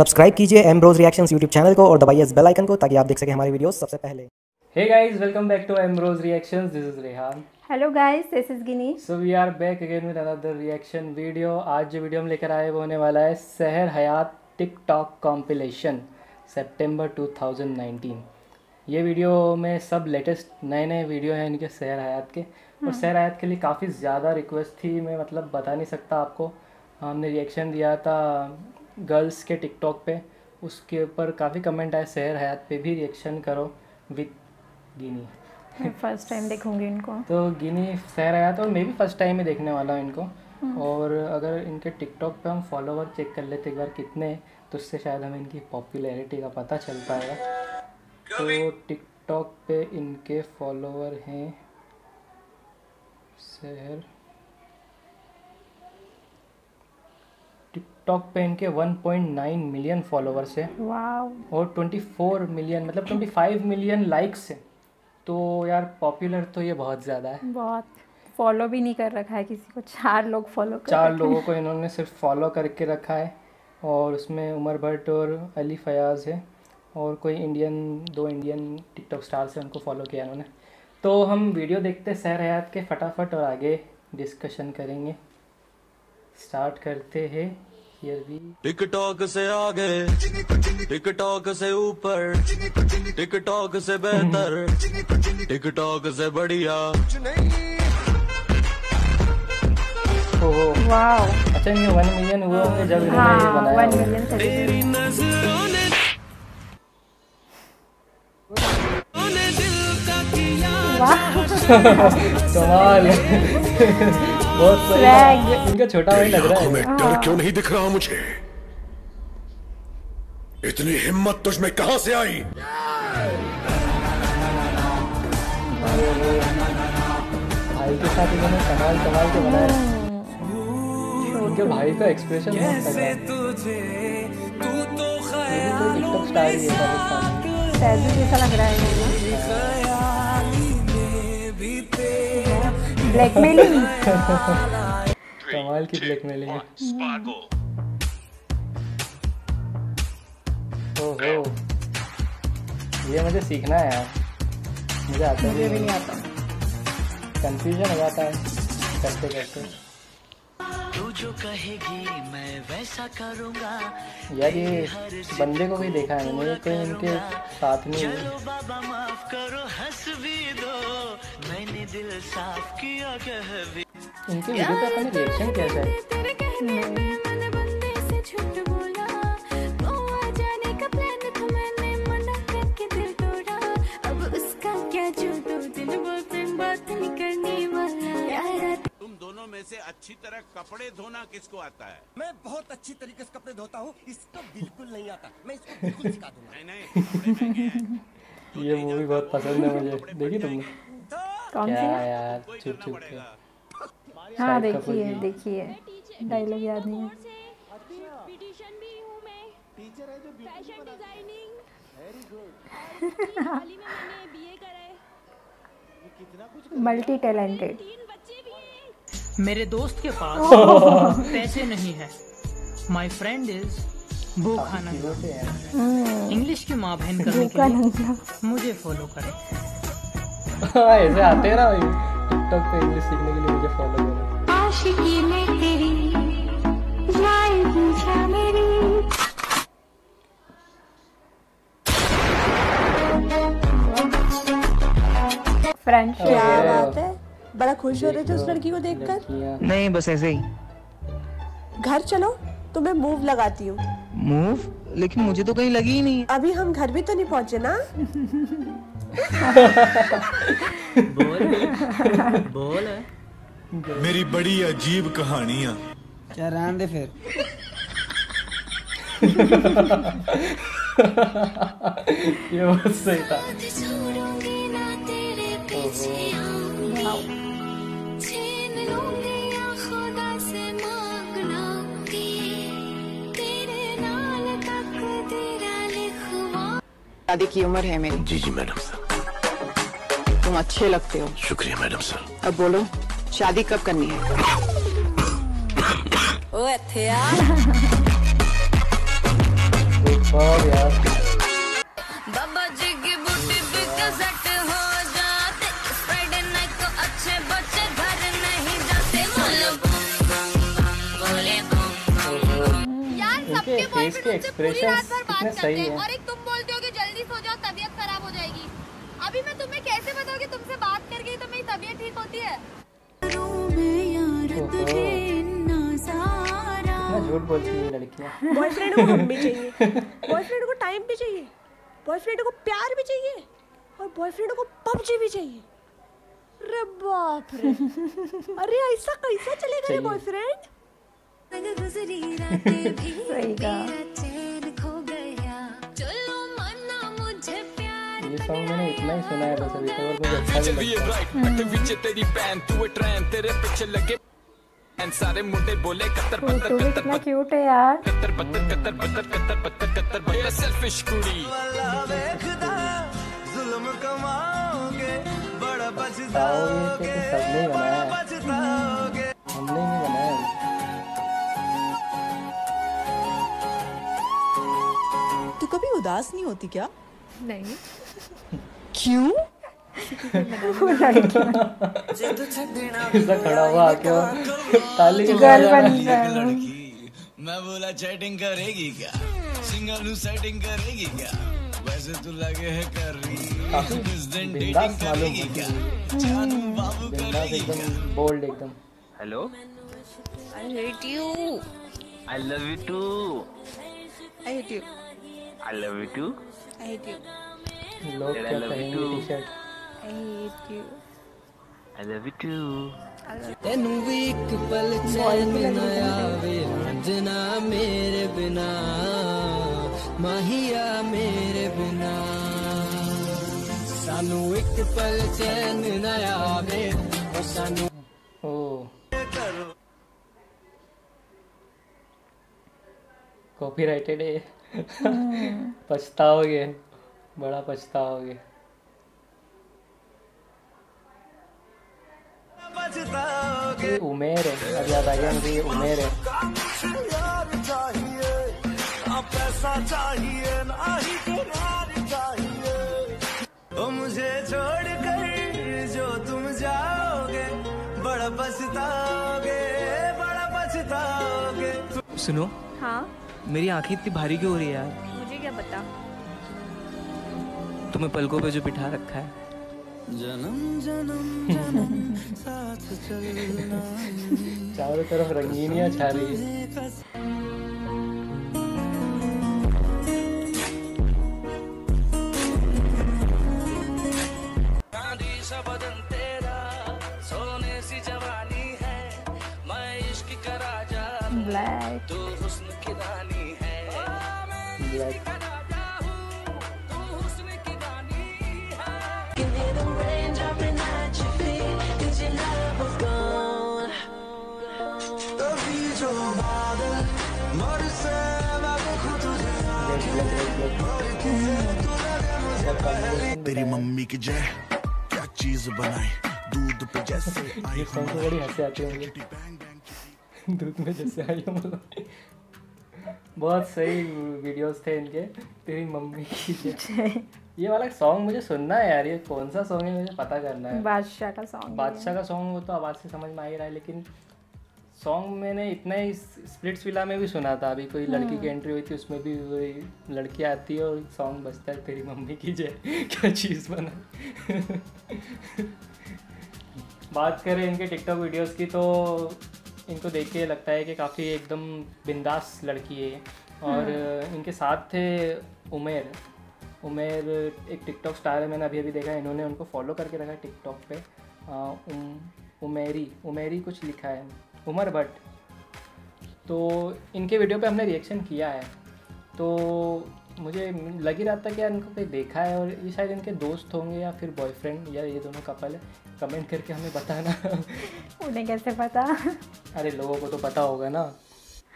Subscribe कीजिए Ambrose reactions YouTube channel को और दबाइए इस बेल आइकन को ताकि आप देख सकें हमारी वीडियोस सबसे पहले Hey guys, welcome back to Ambrose Reactions. This is Rehan. Hello guys this is Gini So we are back again with another reaction video. आज जो वीडियो हम लेकर आए वो होने वाला है शहर हयात टिकटॉक कॉम्पिलेशन सितंबर 2019 ये वीडियो में सब लेटेस्ट नए नए वीडियो हैं इनके शहर हयात के और शहर हयात के लिए काफ़ी ज़्यादा रिक्वेस्ट थी मैं मतलब बता नहीं सकता आपको हमने रिएक्शन दिया था गर्ल्स के टिकटॉक पे उसके ऊपर काफ़ी कमेंट आए शहर हयात पे भी रिएक्शन करो विथ गिनी फ़र्स्ट टाइम देखूँगी इनको। तो गिनी शहर हयात और मैं भी फ़र्स्ट टाइम ही देखने वाला हूँ इनको। और अगर इनके टिकटॉक पे हम फॉलोवर चेक कर लेते एक बार कितने तो उससे शायद हमें इनकी पॉपुलैरिटी का पता चल पाएगा। तो टिकटॉक पे इनके फॉलोवर हैं शहर टिकटॉक पे इनके 1.9 मिलियन फॉलोवर्स हैं। और 24 मिलियन मतलब 25 मिलियन लाइक्स हैं। तो यार पॉपुलर तो ये बहुत ज़्यादा है। बहुत। फॉलो भी नहीं कर रखा है किसी को। चार लोग फॉलो कर चार लोगों को इन्होंने सिर्फ़ फॉलो करके रखा है। और उसमें उमर भट्ट और अली फयाज है। और कोई इंडियन दो इंडियन टिकटॉक स्टार्स हैं उनको फॉलो किया इन्होंने। तो हम वीडियो देखते सैर हयात के फटाफट और आगे डिस्कशन करेंगे। स्टार्ट करते हैं। टिकटॉक से आगे टिकटॉक से ऊपर टिकटॉक से बेहतर टिकटॉक से बढ़िया। वाओ। अच्छा ये वन मिलियन हुआ जब हाँ, ये हाँ बनाया कमाल। बहुत सही। इनका छोटा भाई लग रहा है। में डर क्यों नहीं दिख रहा मुझे? इतनी हिम्मत तुझ में कहाँ से आई? भाई के साथ इन्होंने कमाल कमाल के बनाया। उनके भाई का एक्सप्रेशन बहुत है। ये भी कोई टिकटॉक स्टार ही है पाकिस्तान जैसा लग रहा है। ब्लैकमेलिंग कमाल की ब्लैकमेलिंग है। ओहो। ये मुझे सीखना है यार। मुझे आता मुझे भी नहीं। आता। कंफ्यूजन हो जाता है। करते करते। तू जो कहेगी मैं वैसा करूँगा। यार ये बंदे को भी देखा है मैंने ये कोई इनके साथ में दिल साफ़ किया कह भी। इनके वीडियो पे अपने रिएक्शन कैसा है तुम दोनों में से अच्छी तरह कपड़े धोना किसको आता है? मैं बहुत अच्छी तरीके से कपड़े धोता हूँ इसको बिल्कुल नहीं आता। मैं इसको बिल्कुल सिखा दूँगा। नहीं नहीं कपड़े ये मूवी बहुत पसंद है मुझे। देखी तुमने? कौन सी है? यार? चुप चुप के हाँ देखिए देखिए। डायलॉग याद नहीं है। ब्यूटिशियन भी हूँ मैं। टीचर है जो फ़ैशन डिज़ाइनिंग वेरी गुड हाल ही में मैंने बीए करा है। मल्टी टैलेंटेड तीन बच्चे भी हैं। मेरे दोस्त के पास पैसे नहीं है। माई फ्रेंड इज़ भूखा नंगा। इंग्लिश की माँ बहन करने के लिए मुझे फॉलो करें। हाँ, ऐसे आते हैं ना भाई। टिकटॉक पे इंग्लिश सीखने के लिए मुझे फॉलो करो। आशिकी में तेरी जाए पूछा मेरी। फ्रेंडशिप क्या बात है? बड़ा खुश हो रहे थे उस लड़की को देखकर? नहीं बस ऐसे ही। घर चलो तुम्हें मूव लगाती हूँ। मूव लेकिन मुझे तो कहीं लगी ही नहीं। अभी हम घर भी तो नहीं पहुँचे ना? बोल। बोल। मेरी बड़ी अजीब कहानियाँ। क्या रहने दे फिर। ये बहुत सही था? शादी की उम्र है मेरी। जी जी मैडम सर। तुम अच्छे लगते हो। शुक्रिया मैडम सर। अब बोलो शादी कब करनी है? ओ यार बाबा और एक तुम कि तुमसे बात करके ही तो मेरी तबीयत ठीक होती है। झूठ बोलती है लड़कियाँ। बॉयफ्रेंड को हम भी चाहिए। बॉयफ्रेंड को टाइम भी चाहिए। बॉयफ्रेंड को प्यार भी चाहिए। और बॉयफ्रेंड को पबजी भी चाहिए। अरे बाप रे। अरे ऐसा कैसा चलेगा ये बॉयफ्रेंड गुजरी रातें भी सही कहा। सारे मुंडे बोले कत्तर पत्तर भी क्यूट है यार कत्तर पत्तर कत्तर पत्तर कत्तर पत्तर कत्तर सेल्फिश कुड़ी जुल्म कमाओगे बड़ा बनाया हमने नहीं बनाया तू कभी उदास नहीं होती क्या? नहीं। क्यों? खड़ा हुआ आके ताली के गर्ल बजा बन रहा। गया मैं बोला चैटिंग करेगी क्या? सिंगल सेटिंग करेगी क्या? वैसे तू लगे है कर रही किस दिन डेटिंग करेगी क्या? जानू बाबू करेगी क्या? एकदम बोल्ड एकदम। Hello I hate you I love you too I hate you I love you too I hate you लोग क्या love you कहेंगे too? T shirt I hate you I love you too तेनू एक पल चैन न आवे अंजना मेरे बिना माहिया मेरे बिना। सानू एक पल चैन न आवे ओ सानू ओ। कॉपीराइटेड है। पछताओगे। बड़ा पछताओगे। उमेर है अब याद आ गया मुझे ये उमेर है। पैसा चाहिए ना ही चाहिए। ओ मुझे छोड़ कर जो तुम जाओगे बड़ा पछताओगे बड़ा पछताओगे। सुनो हाँ। मेरी आँखें इतनी भारी क्यों हो रही है यार? तुम्हें पलकों पे जो बिठा रखा है। जन्म जन्म जन्म साथ चलना चारों तरफ़ रंगीनियाँ छा रही है। चांदी सा बदन तेरा सोने सी जवानी है। मैं इश्क ब्लैक तेरी मम्मी की जय। क्या चीज़ बनाई? दूध पे जैसे आई ये सॉन्ग तो बड़ी हँसी आती है मुझे दूध में जैसे आई हो। मतलब बहुत सही वीडियोस थे इनके। तेरी मम्मी की जय। ये वाला सॉन्ग मुझे सुनना है यार। ये कौन सा सॉन्ग है? मुझे पता करना है। बादशाह का सॉन्ग बादशाह का सॉन्ग वो तो आवाज़ से समझ में आ ही रहा है लेकिन सॉन्ग मैंने इतना ही स्प्लिट्स विला में भी सुना था। अभी कोई लड़की की एंट्री हुई थी उसमें भी वही लड़की आती है और सॉन्ग बजता है तेरी मम्मी की जय। क्या चीज़ बना। बात करें इनके टिकटॉक वीडियोस की तो इनको देख के लगता है कि काफ़ी एकदम बिंदास लड़की है। और इनके साथ थे उमेर। उमेर एक टिकटॉक स्टार है मैंने अभी अभी देखा है। इन्होंने उनको फॉलो करके रखा है टिकटॉक पे। आ, उम, उमेरी। उमेरी कुछ लिखा है। उमर भट्ट। तो इनके वीडियो पे हमने रिएक्शन किया है। तो मुझे लग ही रहा था कि यार इनको कहीं देखा है और ये शायद इनके दोस्त होंगे या फिर बॉयफ्रेंड या ये दोनों कपल है। कमेंट करके हमें बताना। उन्हें कैसे पता? अरे लोगों को तो पता होगा ना।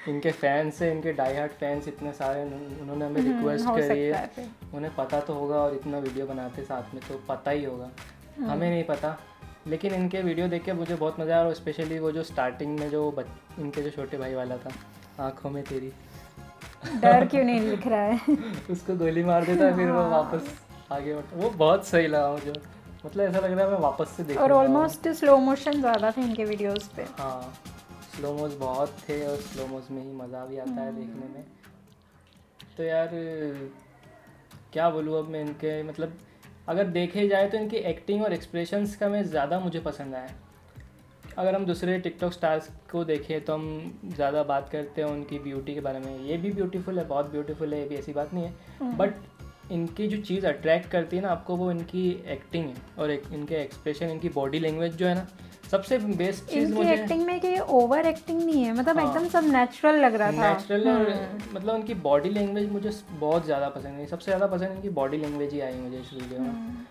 इनके फैंस है इनके डाई हार्ट फैंस इतने सारे उन्होंने हमें हम्म, रिक्वेस्ट हो करी है। है उन्हें पता तो होगा और इतना वीडियो बनाते साथ में तो पता ही होगा। हम्म। हमें नहीं पता। लेकिन इनके वीडियो देख के मुझे बहुत मज़ा आया और स्पेशली वो जो स्टार्टिंग में जो बच, इनके जो छोटे भाई वाला था आँखों में तेरी। डर क्यों नहीं लिख रहा है? उसको गोली मार देता है फिर वो हाँ। वापस आगे बढ़ता। वो बहुत सही लगा मुझे। मतलब ऐसा लग रहा है मैं वापस से देख और ऑलमोस्ट स्लो मोशन ज़्यादा थे इनके वीडियोस पे। हाँ स्लो मोज बहुत थे और स्लो मोज में ही मज़ा भी आता है हम्म। देखने में। तो यार क्या बोलूँ अब मैं इनके मतलब अगर देखे जाए तो इनकी एक्टिंग और एक्सप्रेशंस का मैं ज़्यादा मुझे पसंद आया अगर हम दूसरे टिकटॉक स्टार्स को देखें तो हम ज़्यादा बात करते हैं उनकी ब्यूटी के बारे में। ये भी ब्यूटीफुल है बहुत ब्यूटीफुल है ये भी ऐसी बात नहीं है। हम्म। बट इनकी जो चीज़ अट्रैक्ट करती है ना आपको वो इनकी एक्टिंग है और एक, इनके एक्सप्रेशन इनकी बॉडी लैंग्वेज जो है ना सबसे बेस्ट चीज़ मुझे एक्टिंग में कि ओवर एक्टिंग नहीं है मतलब हाँ। एकदम सब नेचुरल लग रहा था नेचुरल और हम्म। मतलब उनकी बॉडी लैंग्वेज मुझे बहुत ज़्यादा पसंद है सबसे ज़्यादा पसंद इनकी बॉडी लैंग्वेज ही आई मुझे इस वीडियो में हम्म।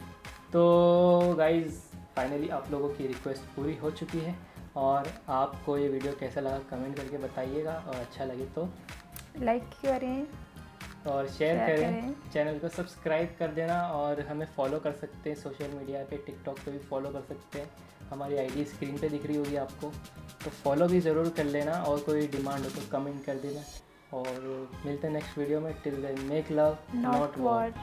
तो गाइज़ फाइनली आप लोगों की रिक्वेस्ट पूरी हो चुकी है और आपको ये वीडियो कैसा लगा कमेंट करके बताइएगा और अच्छा लगे तो लाइक करें और शेयर करें। करें। चैनल को सब्सक्राइब कर देना और हमें फॉलो कर सकते हैं। सोशल मीडिया पे टिकटॉक पे भी फॉलो कर सकते हैं। हमारी आईडी स्क्रीन पे दिख रही होगी आपको। तो फॉलो भी ज़रूर कर लेना और कोई डिमांड हो तो कमेंट कर देना। और मिलते हैं नेक्स्ट वीडियो में। Till then make love not what